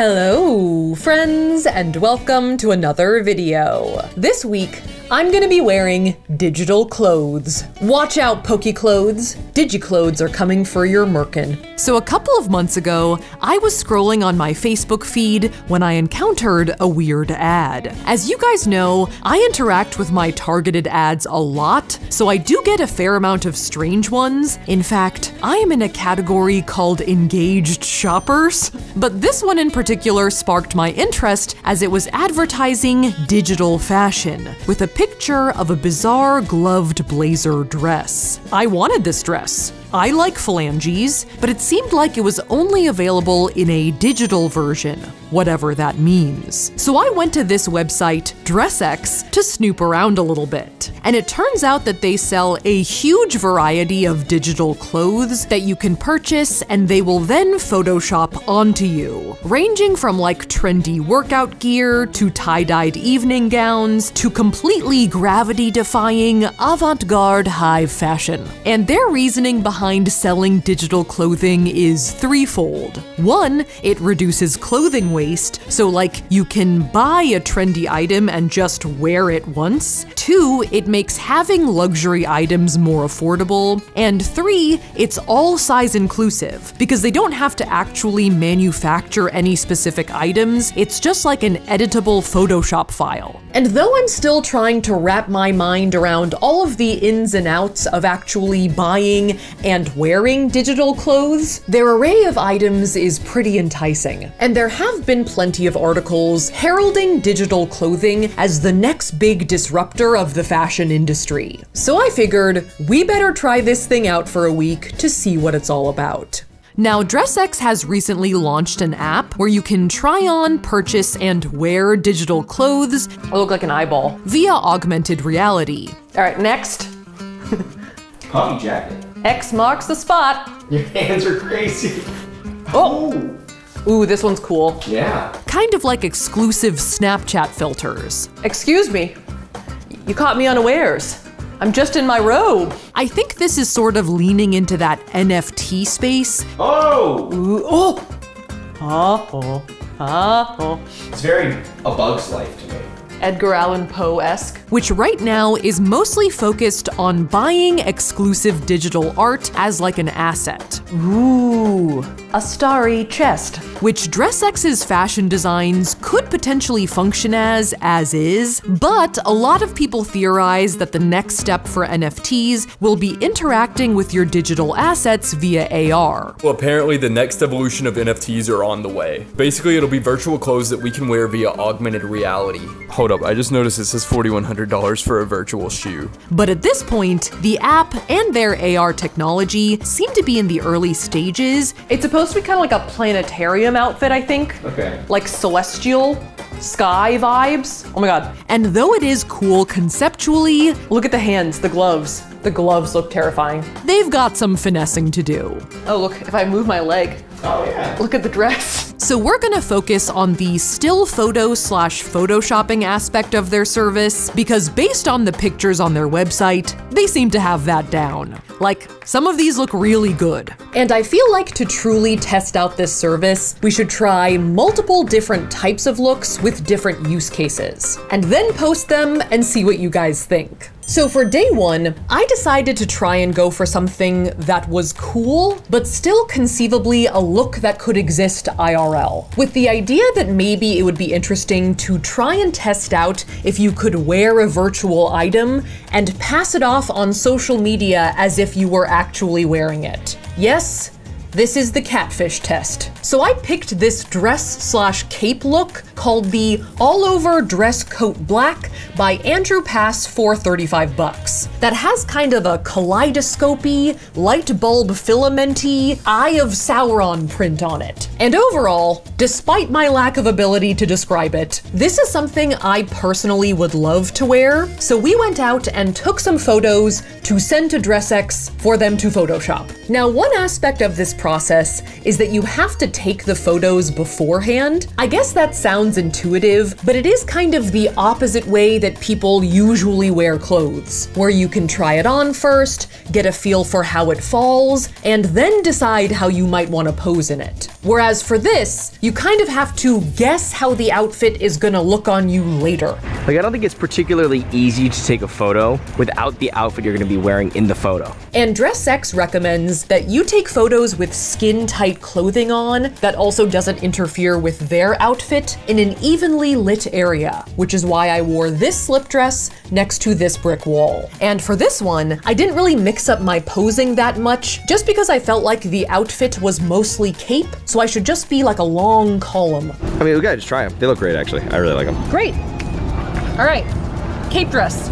Hello, friends, and welcome to another video. This week, I'm gonna be wearing digital clothes. Watch out, PokeClothes. DigiClothes are coming for your merkin. So a couple of months ago, I was scrolling on my Facebook feed when I encountered a weird ad. As you guys know, I interact with my targeted ads a lot, so I do get a fair amount of strange ones. In fact, I am in a category called engaged shoppers. But this one in particular sparked my interest as it was advertising digital fashion with a picture of a bizarre gloved blazer dress. I wanted this dress. I like phalanges, but it seemed like it was only available in a digital version, whatever that means. So I went to this website, DressX, to snoop around a little bit. And it turns out that they sell a huge variety of digital clothes that you can purchase and they will then Photoshop onto you, ranging from like trendy workout gear to tie dyed evening gowns to completely gravity defying avant garde high fashion. And their reasoning behind behind selling digital clothing is threefold. One, it reduces clothing waste, so like you can buy a trendy item and just wear it once. Two, it makes having luxury items more affordable. And three, it's all size inclusive, because they don't have to actually manufacture any specific items, it's just like an editable Photoshop file. And though I'm still trying to wrap my mind around all of the ins and outs of actually buying and wearing digital clothes, their array of items is pretty enticing. And there have been plenty of articles heralding digital clothing as the next big disruptor of the fashion industry. So I figured we better try this thing out for a week to see what it's all about. Now, DressX has recently launched an app where you can try on, purchase, and wear digital clothes. I look like an eyeball. Via augmented reality. All right, next. Coffee jacket. X marks the spot. Your hands are crazy. Oh! Ooh, this one's cool. Yeah. Kind of like exclusive Snapchat filters. Excuse me. You caught me unawares. I'm just in my robe. I think this is sort of leaning into that NFT space. Oh! Ooh, oh! Oh, oh, oh, oh. It's very a bug's life to me. Edgar Allan Poe esque, which right now is mostly focused on buying exclusive digital art as like an asset. Ooh, a starry chest, which DressX's fashion designs could potentially function as as is, but a lot of people theorize that the next step for NFTs will be interacting with your digital assets via AR. Well, apparently the next evolution of NFTs are on the way. Basically, it'll be virtual clothes that we can wear via augmented reality. Hold up, I just noticed it says $4,100 for a virtual shoe. But at this point, the app and their AR technology seem to be in the early stages. It's supposed to be kind of like a planetarium outfit, I think. Okay. Like celestial sky vibes. Oh my god. And though it is cool conceptually, look at the hands, the gloves. The gloves look terrifying. They've got some finessing to do. Oh, look, if I move my leg, Oh yeah. look at the dress. So we're gonna focus on the still photo slash photoshopping aspect of their service because based on the pictures on their website, they seem to have that down. Like, some of these look really good. And I feel like to truly test out this service, we should try multiple different types of looks with different use cases, and then post them and see what you guys think. So for day one, I decided to try and go for something that was cool, but still conceivably a look that could exist IRL. With the idea that maybe it would be interesting to try and test out if you could wear a virtual item and pass it off on social media as if you were actually wearing it. Yes, this is the catfish test. So I picked this dress slash cape look called the All Over Dress Coat Black by Andrew Pass for 35 bucks. That has kind of a kaleidoscopy, light bulb filamenty, Eye of Sauron print on it. And overall, despite my lack of ability to describe it, this is something I personally would love to wear. So we went out and took some photos to send to DressX for them to Photoshop. Now, one aspect of this process is that you have to take the photos beforehand. I guess that sounds intuitive, but it is kind of the opposite way that people usually wear clothes, where you can try it on first, get a feel for how it falls, and then decide how you might want to pose in it. Whereas for this, you kind of have to guess how the outfit is gonna look on you later. Like, I don't think it's particularly easy to take a photo without the outfit you're gonna be wearing in the photo. And DressX recommends that you take photos with skin tight clothing on that also doesn't interfere with their outfit in an evenly lit area, which is why I wore this slip dress next to this brick wall. And for this one, I didn't really mix up my posing that much just because I felt like the outfit was mostly cape, so I should just be like a long column. I mean, we gotta just try them. They look great, actually. I really like them. Great. All right, cape dress.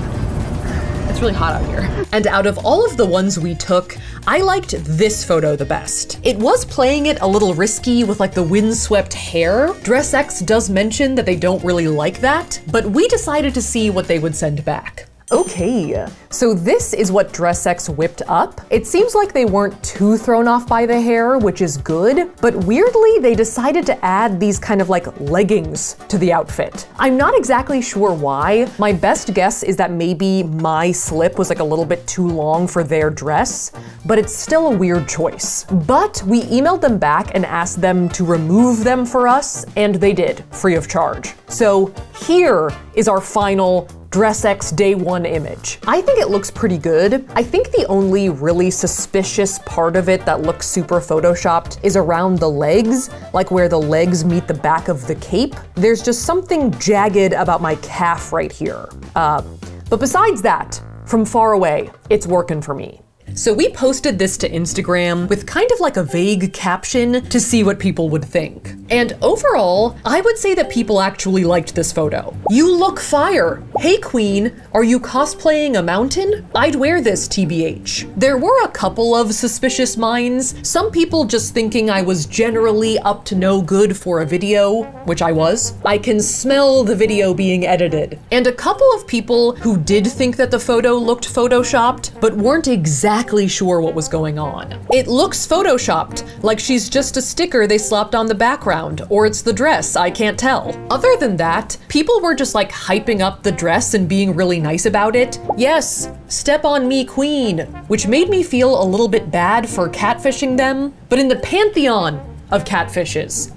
It's really hot out here. And out of all of the ones we took, I liked this photo the best. It was playing it a little risky with like the windswept hair. DressX does mention that they don't really like that, but we decided to see what they would send back. Okay, so this is what DressX whipped up. It seems like they weren't too thrown off by the hair, which is good, but weirdly, they decided to add these kind of like leggings to the outfit. I'm not exactly sure why. My best guess is that maybe my slip was like a little bit too long for their dress, but it's still a weird choice. But we emailed them back and asked them to remove them for us, and they did, free of charge. So here is our final DressX Day 1 image. I think it looks pretty good. I think the only really suspicious part of it that looks super photoshopped is around the legs, like where the legs meet the back of the cape. There's just something jagged about my calf right here. Uh, but besides that, from far away, it's working for me. So we posted this to Instagram with kind of like a vague caption to see what people would think. And overall, I would say that people actually liked this photo. You look fire. Hey queen, are you cosplaying a mountain? I'd wear this TBH. There were a couple of suspicious minds, some people just thinking I was generally up to no good for a video, which I was. I can smell the video being edited. And a couple of people who did think that the photo looked photoshopped, but weren't exactly sure what was going on. It looks photoshopped, like she's just a sticker they slapped on the background, or it's the dress, I can't tell. Other than that, people were just like hyping up the dress and being really nice about it. Yes, step on me queen, which made me feel a little bit bad for catfishing them, but in the pantheon of catfishes,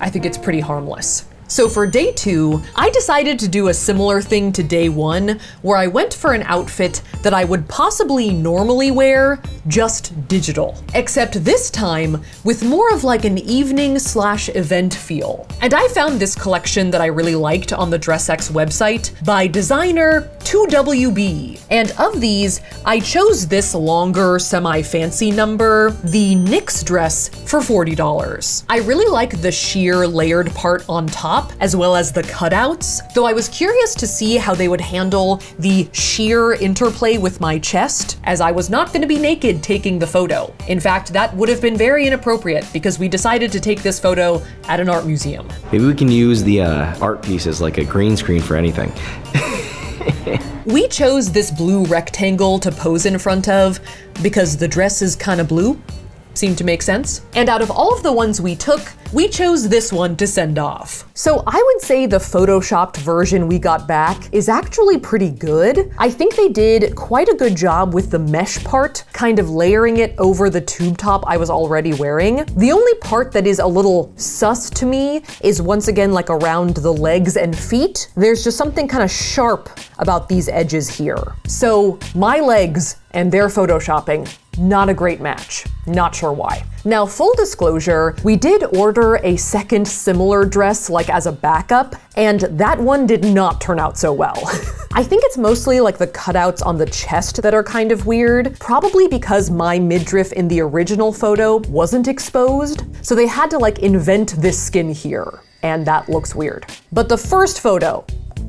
I think it's pretty harmless. So for day two, I decided to do a similar thing to day one, where I went for an outfit that I would possibly normally wear, just digital. Except this time, with more of like an evening slash event feel. And I found this collection that I really liked on the DressX website by designer 2WB. And of these, I chose this longer, semi-fancy number, the NYX dress, for $40. I really like the sheer layered part on top, as well as the cutouts, though I was curious to see how they would handle the sheer interplay with my chest, as I was not gonna be naked taking the photo. In fact, that would have been very inappropriate because we decided to take this photo at an art museum. Maybe we can use the uh, art pieces like a green screen for anything. We chose this blue rectangle to pose in front of because the dress is kind of blue. Seemed to make sense. And out of all of the ones we took, we chose this one to send off. So I would say the photoshopped version we got back is actually pretty good. I think they did quite a good job with the mesh part, kind of layering it over the tube top I was already wearing. The only part that is a little sus to me is once again like around the legs and feet. There's just something kind of sharp about these edges here. So my legs and their photoshopping, not a great match. Not sure why. Now, full disclosure, we did order a second similar dress like as a backup, and that one did not turn out so well. I think it's mostly like the cutouts on the chest that are kind of weird, probably because my midriff in the original photo wasn't exposed, so they had to like invent this skin here, and that looks weird. But the first photo,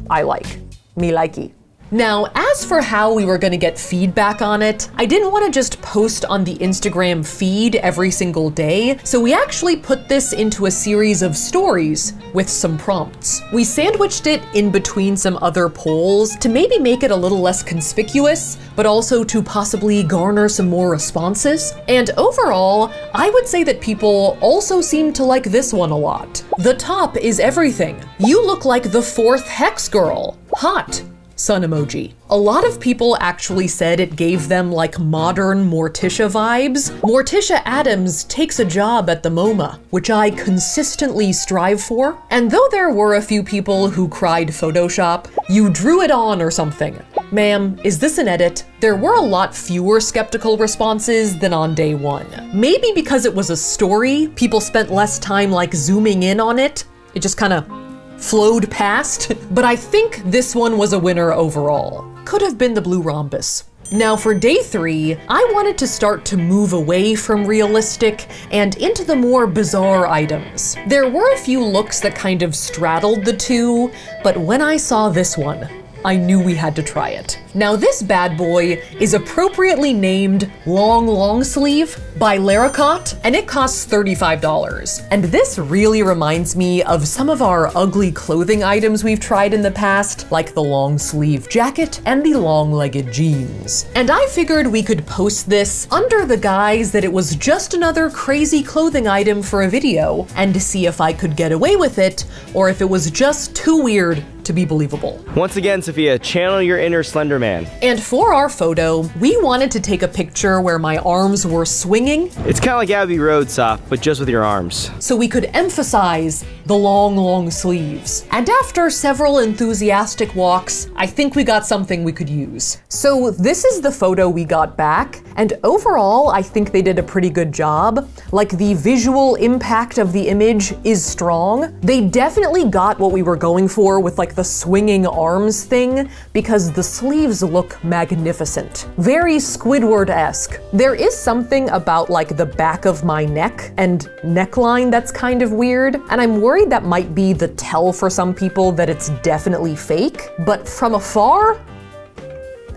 I like. Me likey. Now, as for how we were gonna get feedback on it, I didn't wanna just post on the Instagram feed every single day, so we actually put this into a series of stories with some prompts. We sandwiched it in between some other polls to maybe make it a little less conspicuous, but also to possibly garner some more responses. And overall, I would say that people also seem to like this one a lot. The top is everything. You look like the fourth Hex Girl. Hot sun emoji. A lot of people actually said it gave them like modern Morticia vibes. Morticia Addams takes a job at the MoMA, which I consistently strive for. And though there were a few people who cried Photoshop, you drew it on or something. Ma'am, is this an edit? There were a lot fewer skeptical responses than on day one. Maybe because it was a story, people spent less time like zooming in on it. It just kind of flowed past, but I think this one was a winner overall. Could have been the blue rhombus. Now for day three, I wanted to start to move away from realistic and into the more bizarre items. There were a few looks that kind of straddled the two, but when I saw this one, I knew we had to try it. Now this bad boy is appropriately named Long Long Sleeve by Laricot, and it costs $35. And this really reminds me of some of our ugly clothing items we've tried in the past, like the long sleeve jacket and the long-legged jeans. And I figured we could post this under the guise that it was just another crazy clothing item for a video, and to see if I could get away with it, or if it was just too weird to be believable. Once again, Safiya, channel your inner Slender Man. And for our photo, we wanted to take a picture where my arms were swinging. It's kind of like Abbey Road, Soph, but just with your arms. So we could emphasize the long, long sleeves. And after several enthusiastic walks, I think we got something we could use. So this is the photo we got back, and overall, I think they did a pretty good job. Like the visual impact of the image is strong. They definitely got what we were going for with like the swinging arms thing, because the sleeves look magnificent. Very Squidward-esque. There is something about like the back of my neck and neckline that's kind of weird, and I'm worried that might be the tell for some people that it's definitely fake, but from afar,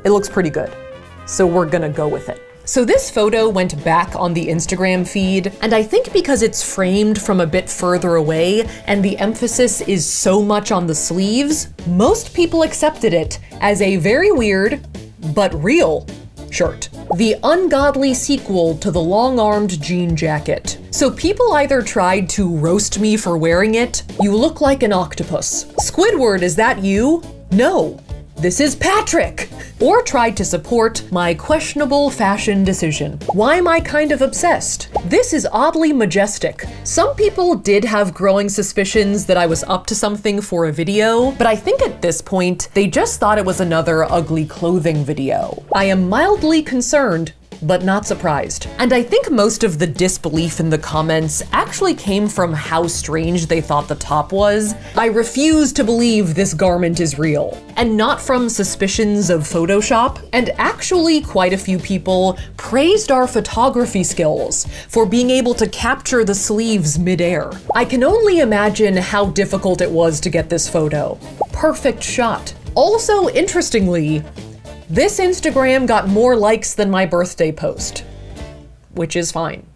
it looks pretty good. So we're gonna go with it. So this photo went back on the Instagram feed, and I think because it's framed from a bit further away and the emphasis is so much on the sleeves, most people accepted it as a very weird, but real shirt. The ungodly sequel to the long-armed jean jacket. So people either tried to roast me for wearing it, you look like an octopus. Squidward, is that you? No, this is Patrick! Or tried to support my questionable fashion decision. Why am I kind of obsessed? This is oddly majestic. Some people did have growing suspicions that I was up to something for a video, but I think at this point, they just thought it was another ugly clothing video. I am mildly concerned but not surprised. And I think most of the disbelief in the comments actually came from how strange they thought the top was. I refuse to believe this garment is real. And not from suspicions of Photoshop. And actually, quite a few people praised our photography skills for being able to capture the sleeves midair. I can only imagine how difficult it was to get this photo. Perfect shot. Also, interestingly, this Instagram got more likes than my birthday post, which is fine.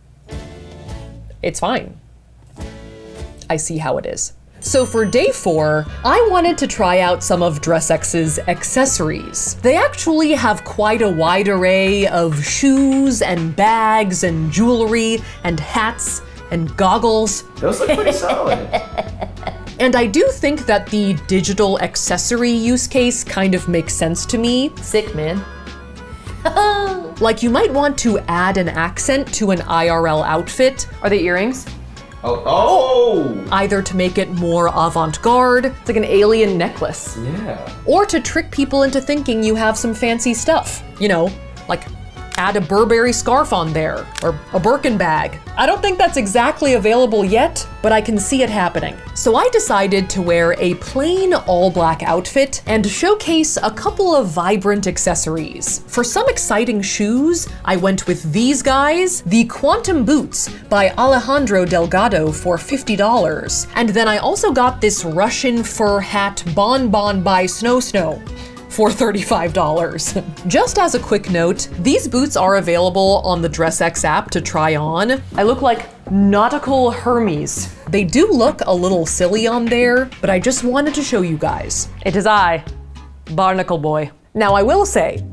It's fine. I see how it is. So for day four, I wanted to try out some of DressX's accessories. They actually have quite a wide array of shoes and bags and jewelry and hats and goggles. Those look pretty solid. And I do think that the digital accessory use case kind of makes sense to me. Sick, man. like, you might want to add an accent to an IRL outfit. Are they earrings? Oh, oh! Either to make it more avant garde, it's like an alien necklace, Yeah. or to trick people into thinking you have some fancy stuff. You know, like add a Burberry scarf on there, or a Birkin bag. I don't think that's exactly available yet, but I can see it happening. So I decided to wear a plain all black outfit and showcase a couple of vibrant accessories. For some exciting shoes, I went with these guys, the Quantum Boots by Alejandro Delgado for $50. And then I also got this Russian fur hat Bon Bon by Snow Snow for $35. Just as a quick note, these boots are available on the DressX app to try on. I look like nautical Hermes. They do look a little silly on there, but I just wanted to show you guys. It is I, Barnacle Boy. Now I will say,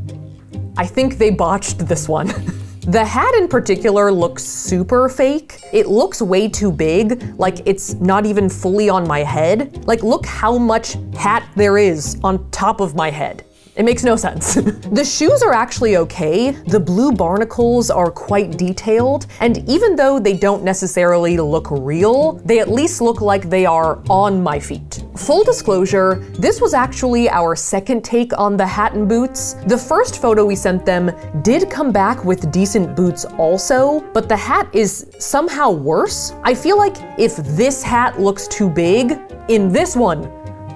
I think they botched this one. The hat in particular looks super fake. It looks way too big, like it's not even fully on my head. Like look how much hat there is on top of my head. It makes no sense. the shoes are actually okay. The blue barnacles are quite detailed, and even though they don't necessarily look real, they at least look like they are on my feet. Full disclosure, this was actually our second take on the hat and boots. The first photo we sent them did come back with decent boots also, but the hat is somehow worse. I feel like if this hat looks too big, in this one,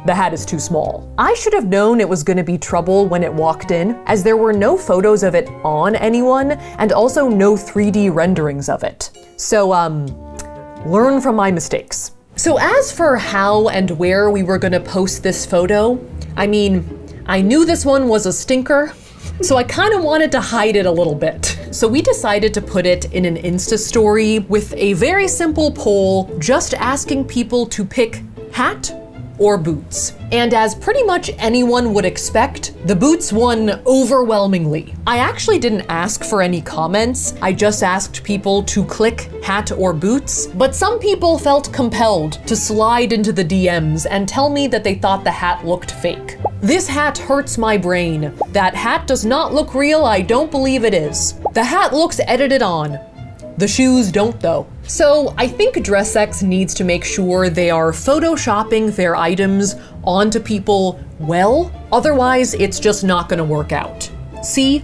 the hat is too small. I should have known it was gonna be trouble when it walked in, as there were no photos of it on anyone, and also no 3D renderings of it. So, um, learn from my mistakes. So as for how and where we were gonna post this photo, I mean, I knew this one was a stinker, so I kind of wanted to hide it a little bit. So we decided to put it in an Insta story with a very simple poll, just asking people to pick hat or boots. And as pretty much anyone would expect, the boots won overwhelmingly. I actually didn't ask for any comments, I just asked people to click hat or boots, but some people felt compelled to slide into the DMs and tell me that they thought the hat looked fake. This hat hurts my brain. That hat does not look real, I don't believe it is. The hat looks edited on. The shoes don't though. So I think DressX needs to make sure they are photoshopping their items onto people well, otherwise it's just not gonna work out. See?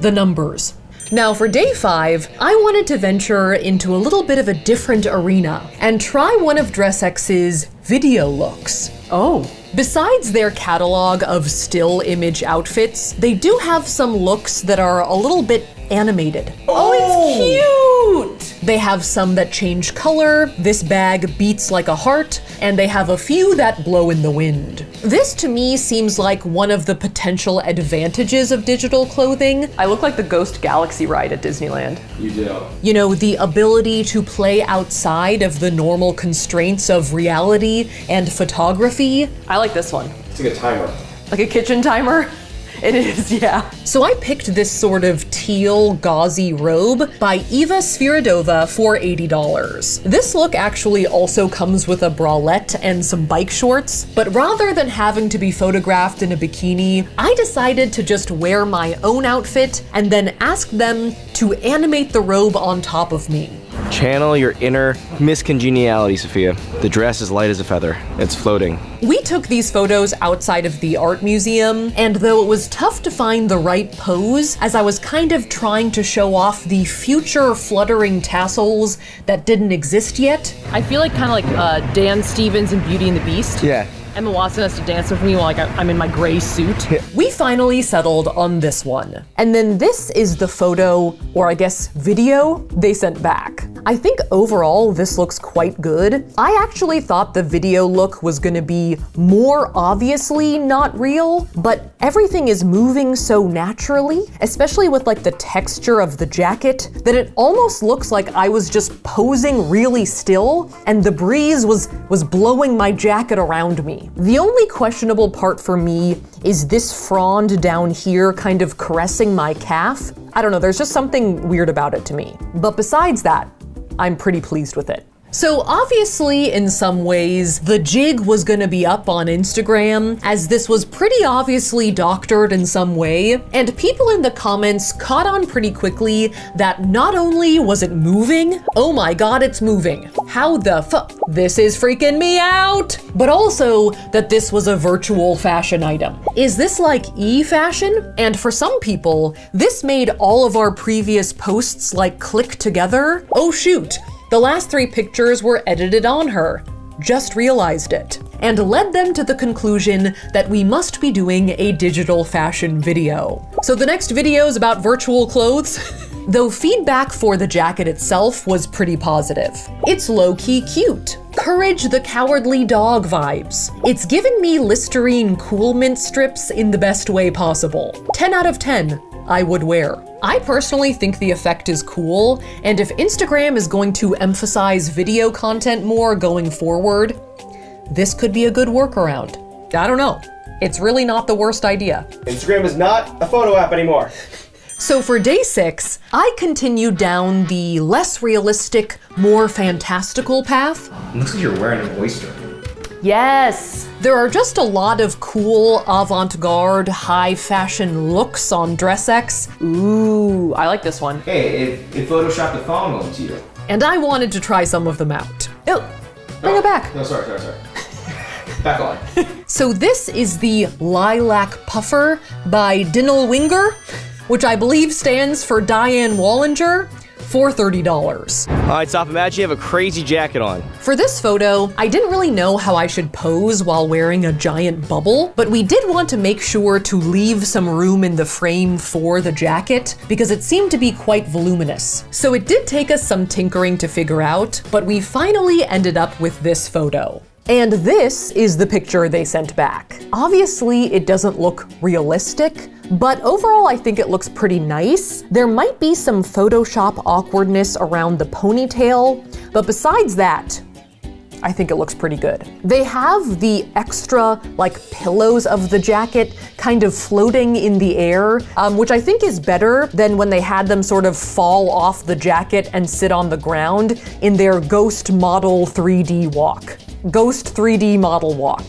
The numbers. Now for day five, I wanted to venture into a little bit of a different arena and try one of DressX's video looks. Oh. Besides their catalog of still image outfits, they do have some looks that are a little bit animated. Oh, it's oh. cute! They have some that change color, this bag beats like a heart, and they have a few that blow in the wind. This to me seems like one of the potential advantages of digital clothing. I look like the Ghost Galaxy ride at Disneyland. You do. You know, the ability to play outside of the normal constraints of reality and photography. I like this one. It's like a timer. Like a kitchen timer? It is, yeah. So I picked this sort of teal gauzy robe by Eva Sviridova for $80. This look actually also comes with a bralette and some bike shorts, but rather than having to be photographed in a bikini, I decided to just wear my own outfit and then ask them to animate the robe on top of me. Channel your inner miscongeniality, Safiya. The dress is light as a feather. It's floating. We took these photos outside of the art museum, and though it was tough to find the right pose, as I was kind of trying to show off the future fluttering tassels that didn't exist yet, I feel like kind of like uh, Dan Stevens in Beauty and the Beast. Yeah. Emma Watson has to dance with me while like, I- I'm in my gray suit. we finally settled on this one. And then this is the photo, or I guess video, they sent back. I think overall this looks quite good. I actually thought the video look was gonna be more obviously not real, but everything is moving so naturally, especially with like the texture of the jacket, that it almost looks like I was just posing really still and the breeze was was blowing my jacket around me. The only questionable part for me is this frond down here kind of caressing my calf. I don't know, there's just something weird about it to me. But besides that, I'm pretty pleased with it. So obviously, in some ways, the jig was gonna be up on Instagram, as this was pretty obviously doctored in some way, and people in the comments caught on pretty quickly that not only was it moving, oh my god, it's moving. How the fuck? This is freaking me out! But also that this was a virtual fashion item. Is this like e-fashion? And for some people, this made all of our previous posts like click together. Oh shoot, the last three pictures were edited on her. Just realized it. And led them to the conclusion that we must be doing a digital fashion video. So the next video is about virtual clothes. Though feedback for the jacket itself was pretty positive. It's low-key cute. Courage the Cowardly Dog vibes. It's given me Listerine Cool Mint strips in the best way possible. 10 out of 10. I would wear. I personally think the effect is cool, and if Instagram is going to emphasize video content more going forward, this could be a good workaround. I don't know. It's really not the worst idea. Instagram is not a photo app anymore. So for day six, I continued down the less realistic, more fantastical path. looks like you're wearing an oyster. Yes! There are just a lot of cool, avant garde, high fashion looks on DressX, Ooh, I like this one. Hey, it, it photoshopped the thong onto you. and I wanted to try some of them out. Oh, bring it back. No, sorry, sorry, sorry. back on. So this is the Lilac Puffer by Dinal Winger, which I believe stands for Diane Wallinger, for $30. All right, stop. Imagine you have a crazy jacket on. For this photo, I didn't really know how I should pose while wearing a giant bubble, but we did want to make sure to leave some room in the frame for the jacket because it seemed to be quite voluminous. So it did take us some tinkering to figure out, but we finally ended up with this photo. And this is the picture they sent back. Obviously, it doesn't look realistic, but overall I think it looks pretty nice. There might be some Photoshop awkwardness around the ponytail, but besides that, I think it looks pretty good. They have the extra, like, pillows of the jacket kind of floating in the air, um, which I think is better than when they had them sort of fall off the jacket and sit on the ground in their Ghost Model 3D walk. Ghost 3D Model walk.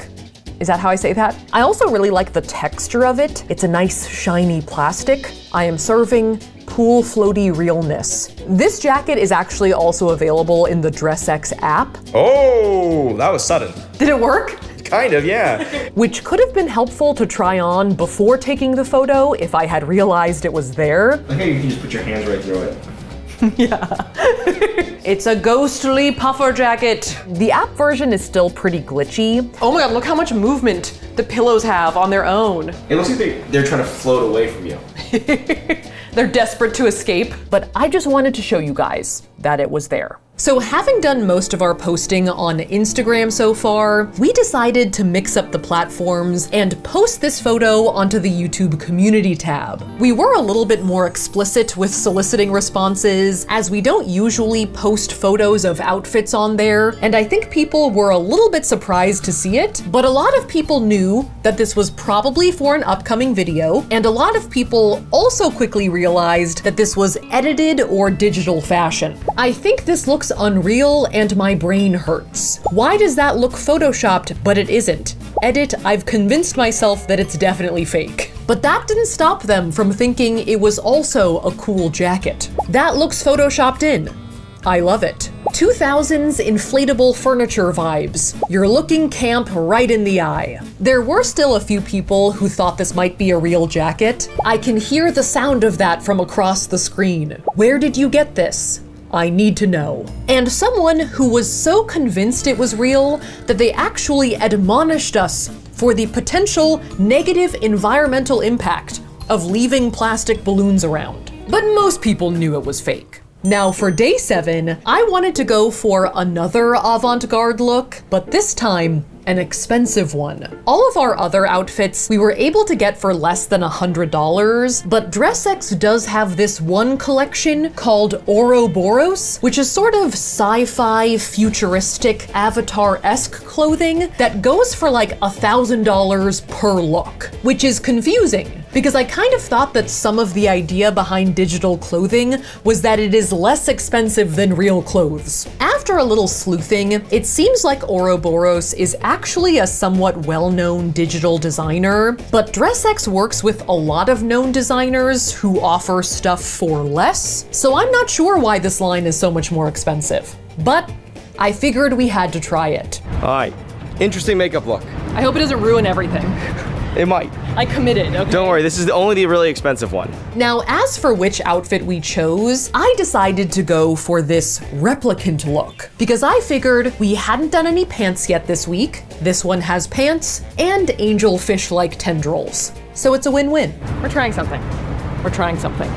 Is that how I say that? I also really like the texture of it. It's a nice shiny plastic. I am serving pool floaty realness. This jacket is actually also available in the DressX app. Oh, that was sudden. Did it work? Kind of, yeah. Which could have been helpful to try on before taking the photo if I had realized it was there. Like how you can just put your hands right through it. It's a ghostly puffer jacket. The app version is still pretty glitchy. Oh my god, look how much movement the pillows have on their own. It looks like they, they're trying to float away from you. They're desperate to escape. but I just wanted to show you guys that it was there. So, having done most of our posting on Instagram so far, we decided to mix up the platforms and post this photo onto the YouTube community tab. We were a little bit more explicit with soliciting responses, as we don't usually post photos of outfits on there, and I think people were a little bit surprised to see it, but a lot of people knew that this was probably for an upcoming video, and a lot of people also quickly realized that this was edited or digital fashion. I think this looks unreal and my brain hurts. Why does that look photoshopped but it isn't? Edit, I've convinced myself that it's definitely fake. But that didn't stop them from thinking it was also a cool jacket. That looks photoshopped in. I love it. 2000s inflatable furniture vibes. You're looking camp right in the eye. There were still a few people who thought this might be a real jacket. I can hear the sound of that from across the screen. Where did you get this? I need to know. And someone who was so convinced it was real that they actually admonished us for the potential negative environmental impact of leaving plastic balloons around. But most people knew it was fake. Now, for day seven, I wanted to go for another avant garde look, but this time, an expensive one. All of our other outfits we were able to get for less than $100, but DressX does have this one collection called Auroboros, which is sort of sci-fi, futuristic, avatar-esque clothing that goes for like $1,000 per look, which is confusing because I kind of thought that some of the idea behind digital clothing was that it is less expensive than real clothes. After a little sleuthing, it seems like Auroboros is actually a somewhat well-known digital designer, but DressX works with a lot of known designers who offer stuff for less, so I'm not sure why this line is so much more expensive. But I figured we had to try it. All right. Interesting makeup look. I hope it doesn't ruin everything. It might. I committed, okay? Don't worry, this is the, only the really expensive one. Now, as for which outfit we chose, I decided to go for this replicant look because I figured we hadn't done any pants yet this week. This one has pants and angelfish like tendrils. So it's a win win. We're trying something. We're trying something.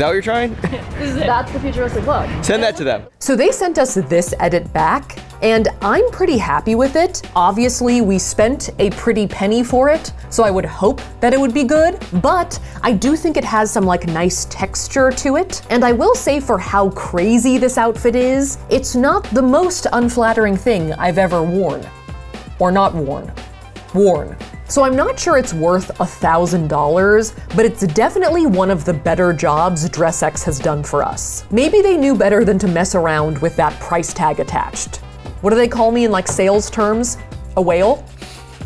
That what you're trying? That's the futuristic look. Send that to them. So they sent us this edit back, and I'm pretty happy with it. Obviously, we spent a pretty penny for it, so I would hope that it would be good, but I do think it has some like nice texture to it. And I will say for how crazy this outfit is, it's not the most unflattering thing I've ever worn. Or not worn. Worn. So I'm not sure it's worth a thousand dollars, but it's definitely one of the better jobs DressX has done for us. Maybe they knew better than to mess around with that price tag attached. What do they call me in like sales terms? A whale?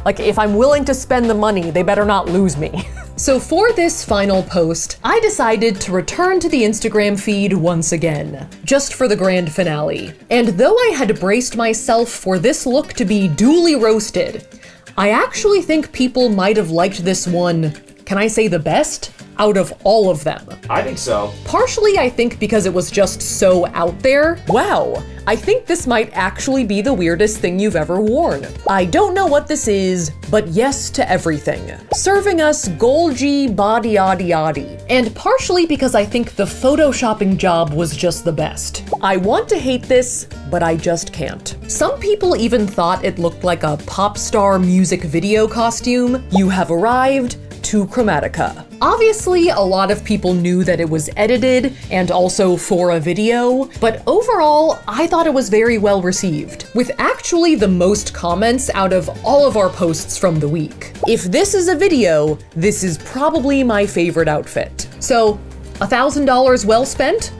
Like if I'm willing to spend the money, they better not lose me. So for this final post, I decided to return to the Instagram feed once again, just for the grand finale. And though I had braced myself for this look to be duly roasted, I actually think people might have liked this one, can I say the best? Out of all of them. I think so. Partially, I think because it was just so out there. Wow, I think this might actually be the weirdest thing you've ever worn. I don't know what this is, but yes to everything. Serving us Golgi body yaddy yaddy. And partially because I think the photoshopping job was just the best. I want to hate this, but I just can't. Some people even thought it looked like a pop star music video costume. You have arrived to Chromatica. Obviously, a lot of people knew that it was edited and also for a video, but overall, I thought it was very well received, with actually the most comments out of all of our posts from the week. If this is a video, this is probably my favorite outfit. So, $1,000 well spent?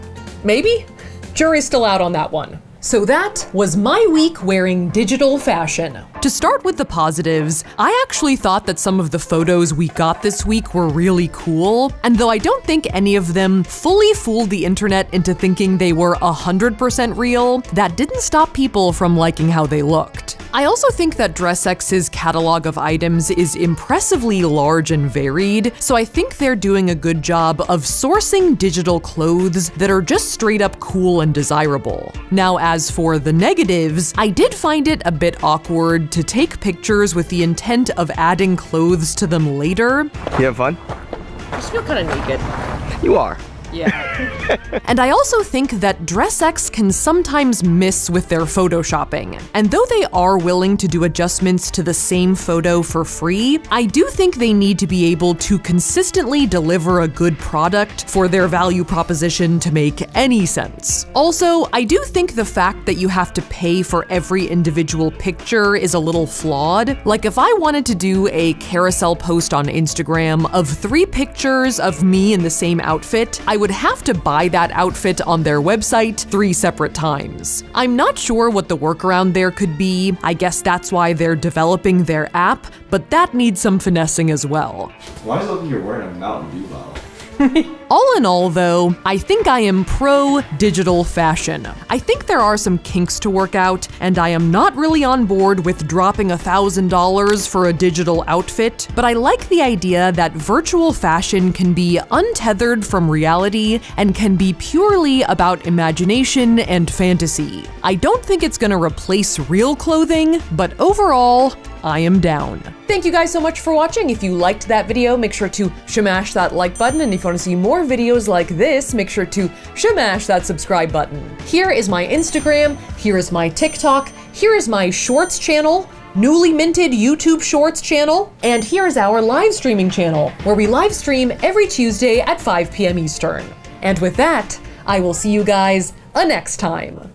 Maybe? Jury's still out on that one. So that was my week wearing digital fashion. To start with the positives, I actually thought that some of the photos we got this week were really cool, and though I don't think any of them fully fooled the internet into thinking they were 100% real, that didn't stop people from liking how they looked. I also think that DressX's catalog of items is impressively large and varied, so I think they're doing a good job of sourcing digital clothes that are just straight up cool and desirable. Now, as for the negatives, I did find it a bit awkward to take pictures with the intent of adding clothes to them later, You have fun? I just feel kind of naked. You are. Yeah. And I also think that DressX can sometimes miss with their photoshopping. And though they are willing to do adjustments to the same photo for free, I do think they need to be able to consistently deliver a good product for their value proposition to make any sense. Also, I do think the fact that you have to pay for every individual picture is a little flawed. Like if I wanted to do a carousel post on Instagram of three pictures of me in the same outfit, I would have to buy that outfit on their website three separate times. I'm not sure what the workaround there could be. I guess that's why they're developing their app, but that needs some finessing as well. Why is it you're wearing a Mountain Dew bottle? All in all, though, I think I am pro digital fashion. I think there are some kinks to work out, and I am not really on board with dropping $1,000 for a digital outfit, but I like the idea that virtual fashion can be untethered from reality and can be purely about imagination and fantasy. I don't think it's gonna replace real clothing, but overall, I am down. Thank you guys so much for watching. If you liked that video, make sure to smash that like button. And if you want to see more videos like this, make sure to shamash that subscribe button. Here is my Instagram. Here is my TikTok. Here is my shorts channel. Newly minted YouTube Shorts channel, and here's our live streaming channel, where we live stream every Tuesday at 5 p.m. Eastern. And with that, I will see you guys a next time.